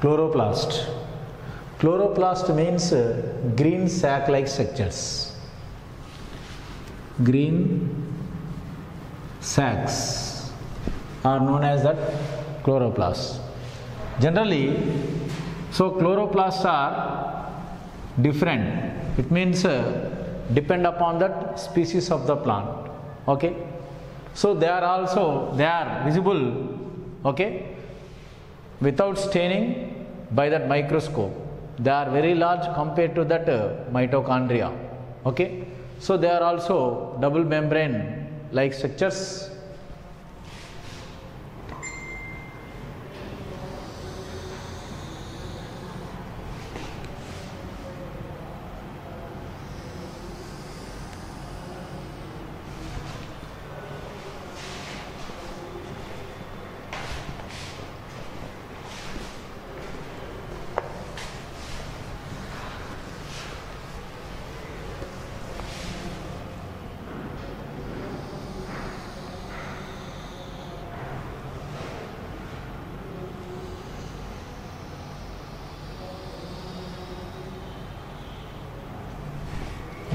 Chloroplast. Chloroplast means uh, green sac like structures. Green sacs are known as that chloroplast. Generally, so chloroplasts are different. It means uh, depend upon that species of the plant. Okay. So they are also they are visible. Okay. Without staining by that microscope. They are very large compared to that uh, mitochondria. Okay. So they are also double membrane like structures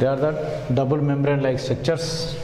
They are the double membrane like structures.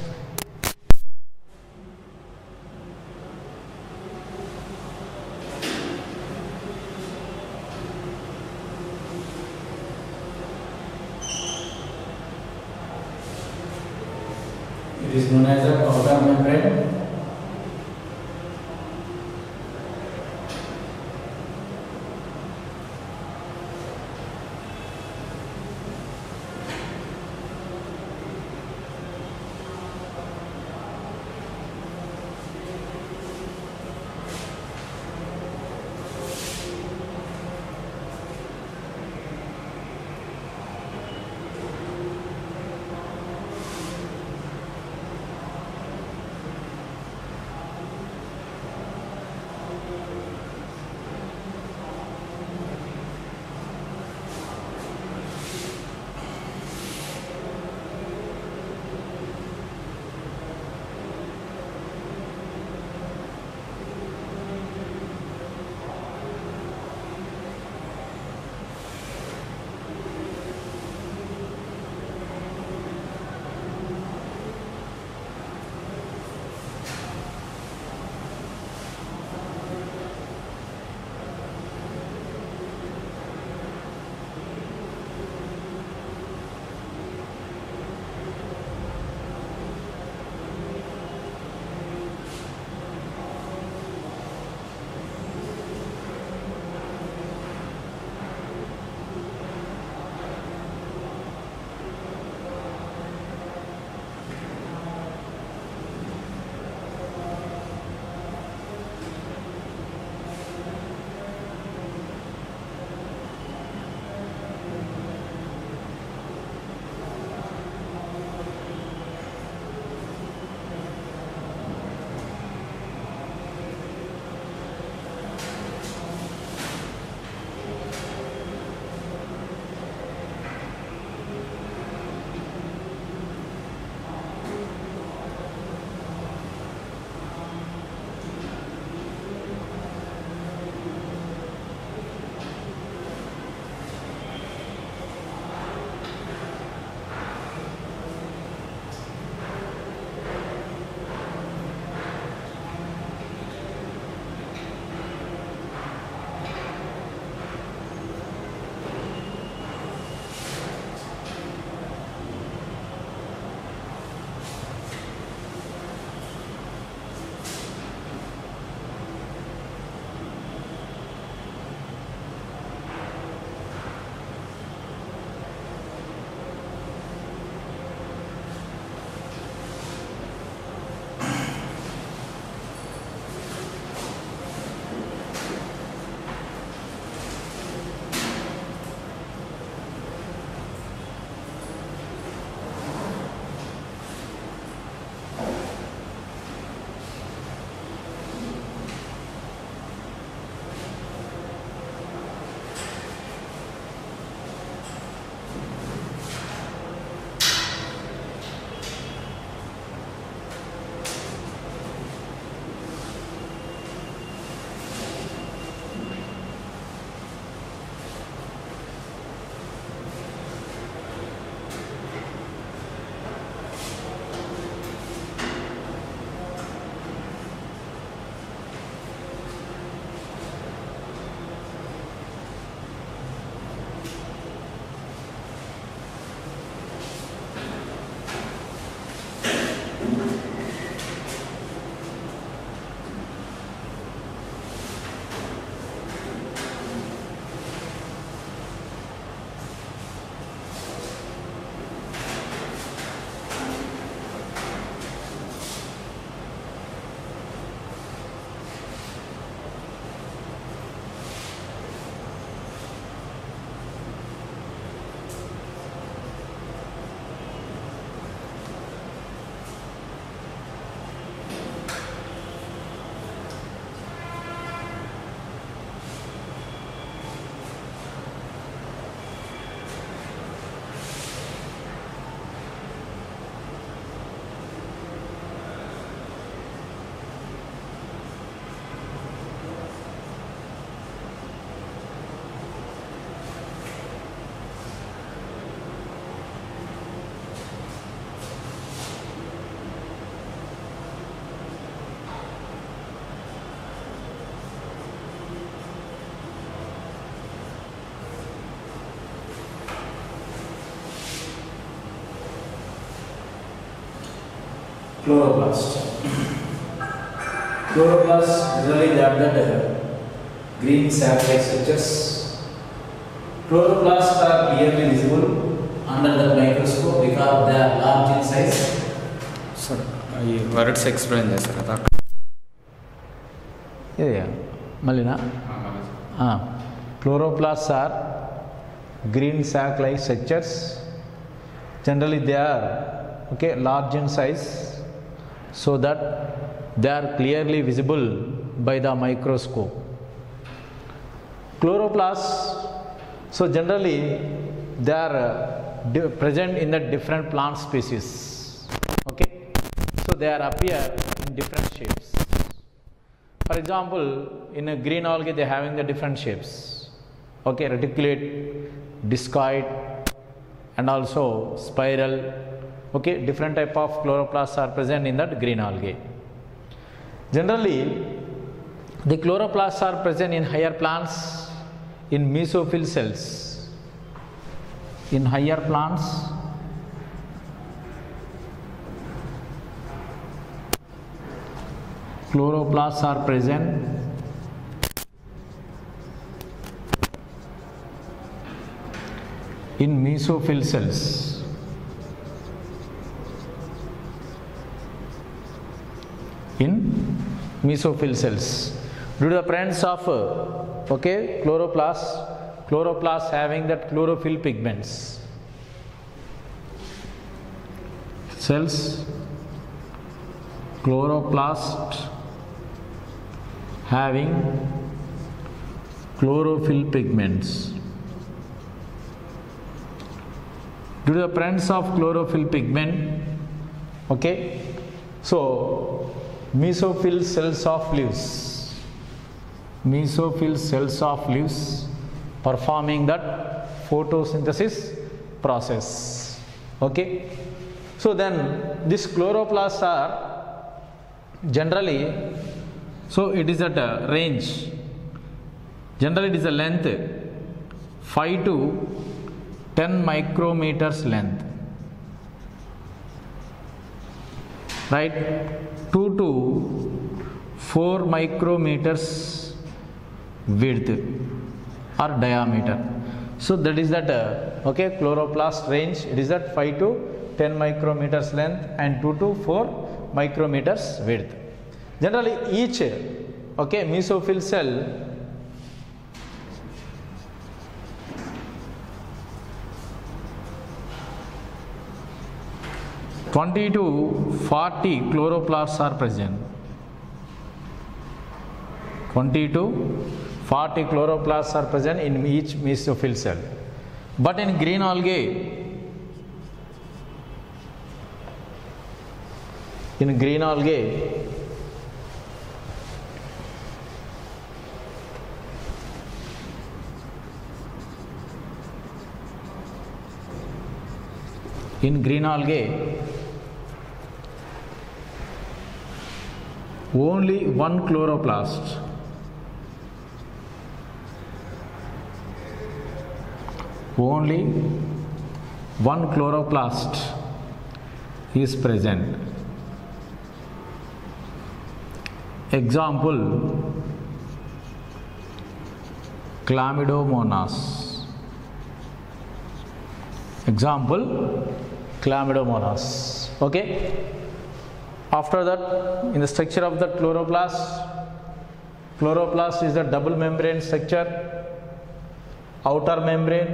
chloroplast. Chloroplasts generally they are the green sap-like structures. Chloroplasts are clearly visible under the microscope because they are large in size. Sir, I words explain this. Yeah, yeah. Malina. Uh, chloroplasts are green sac-like structures. Generally, they are okay, large in size. So that they are clearly visible by the microscope. Chloroplasts, so generally, they are uh, present in the different plant species. Okay, so they are appear in different shapes. For example, in a green algae, they are having the different shapes. Okay, reticulate, discoid, and also spiral. Okay, different type of chloroplasts are present in that green algae. Generally, the chloroplasts are present in higher plants in mesophyll cells. In higher plants, chloroplasts are present in mesophyll cells in mesophyll cells. Due to the presence of okay chloroplasts. Chloroplasts having that chlorophyll pigments. Cells. Chloroplast having chlorophyll pigments. Due to the presence of chlorophyll pigment? Okay. So mesophyll cells of leaves. Mesophyll cells of leaves performing that photosynthesis process. Okay? So then these chloroplasts are generally so it is at a range. Generally it is a length 5 to 10 micrometers length. Right 2 to 4 micrometers width or diameter. So that is that uh, okay chloroplast range it is at 5 to 10 micrometers length and 2 to 4 micrometers width. Generally each okay mesophyll cell Twenty to forty chloroplasts are present. Twenty to forty chloroplasts are present in each mesophyll cell. But in green algae, in green algae, in green algae only one chloroplast. Only one chloroplast is present. Example chlamydomonas. Example chlamydomonas. Okay after that in the structure of the chloroplast chloroplast is a double membrane structure outer membrane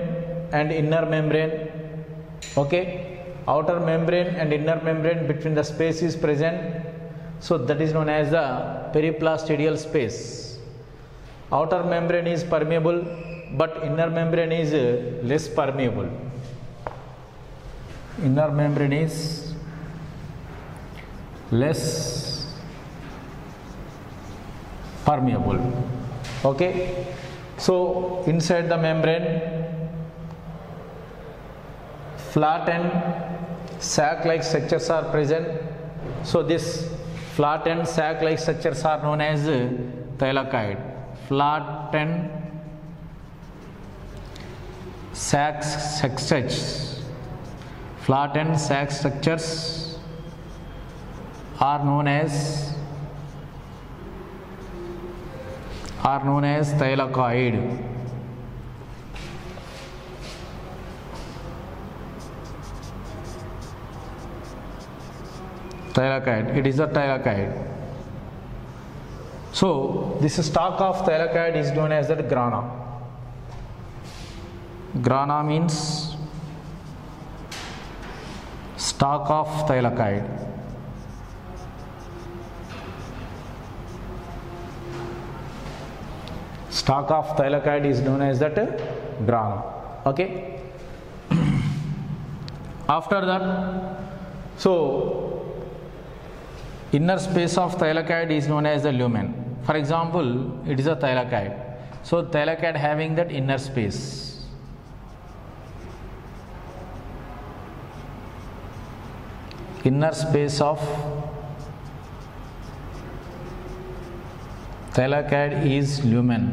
and inner membrane okay? Outer membrane and inner membrane between the space is present. So that is known as the periplastidial space. Outer membrane is permeable but inner membrane is less permeable. Inner membrane is less permeable. Okay? So inside the membrane flattened sac like structures are present. So this flattened sac like structures are known as thylakoid. Flat flattened sac structures. Flattened sac structures are known as are known as thylakoid. Thylakoid. It is a thylakoid. So this stalk of thylakoid is known as the grana. Grana means stalk of thylakoid stalk of thylakoid is known as that uh, grana okay? After that so inner space of thylakoid is known as the lumen. For example it is a thylakoid. So thylakoid having that inner space. Inner space of thylakoid is lumen.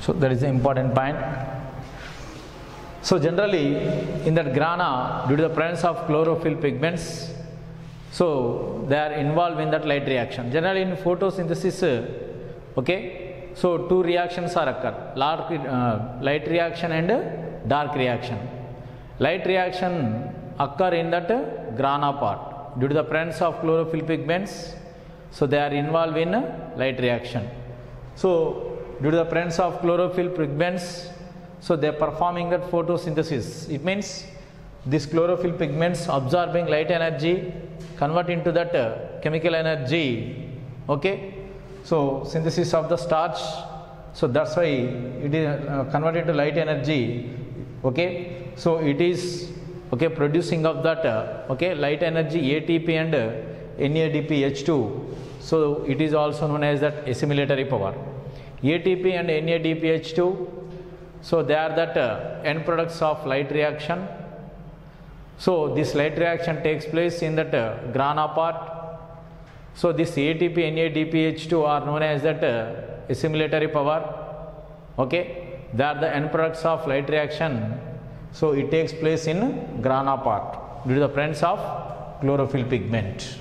So that is the important point. So generally in that grana due to the presence of chlorophyll pigments so they are involved in that light reaction. Generally in photosynthesis okay so two reactions are occur. Uh, light reaction and dark reaction. Light reaction occur in that grana part. Due to the presence of chlorophyll pigments so they are involved in a light reaction. So due to the presence of chlorophyll pigments so they are performing that photosynthesis. It means this chlorophyll pigments absorbing light energy convert into that uh, chemical energy. Okay? So synthesis of the starch. So that's why it is uh, converted to light energy. Okay? So it is okay producing of that uh, okay light energy atp and uh, nadp h2 so it is also known as that assimilatory power. Atp and nadp h2 so they are that uh, end products of light reaction. So this light reaction takes place in that uh, grana part. So this atp nadp h2 are known as that uh, assimilatory power. Okay? They are the end products of light reaction. So it takes place in grana part. Due to the presence of chlorophyll pigment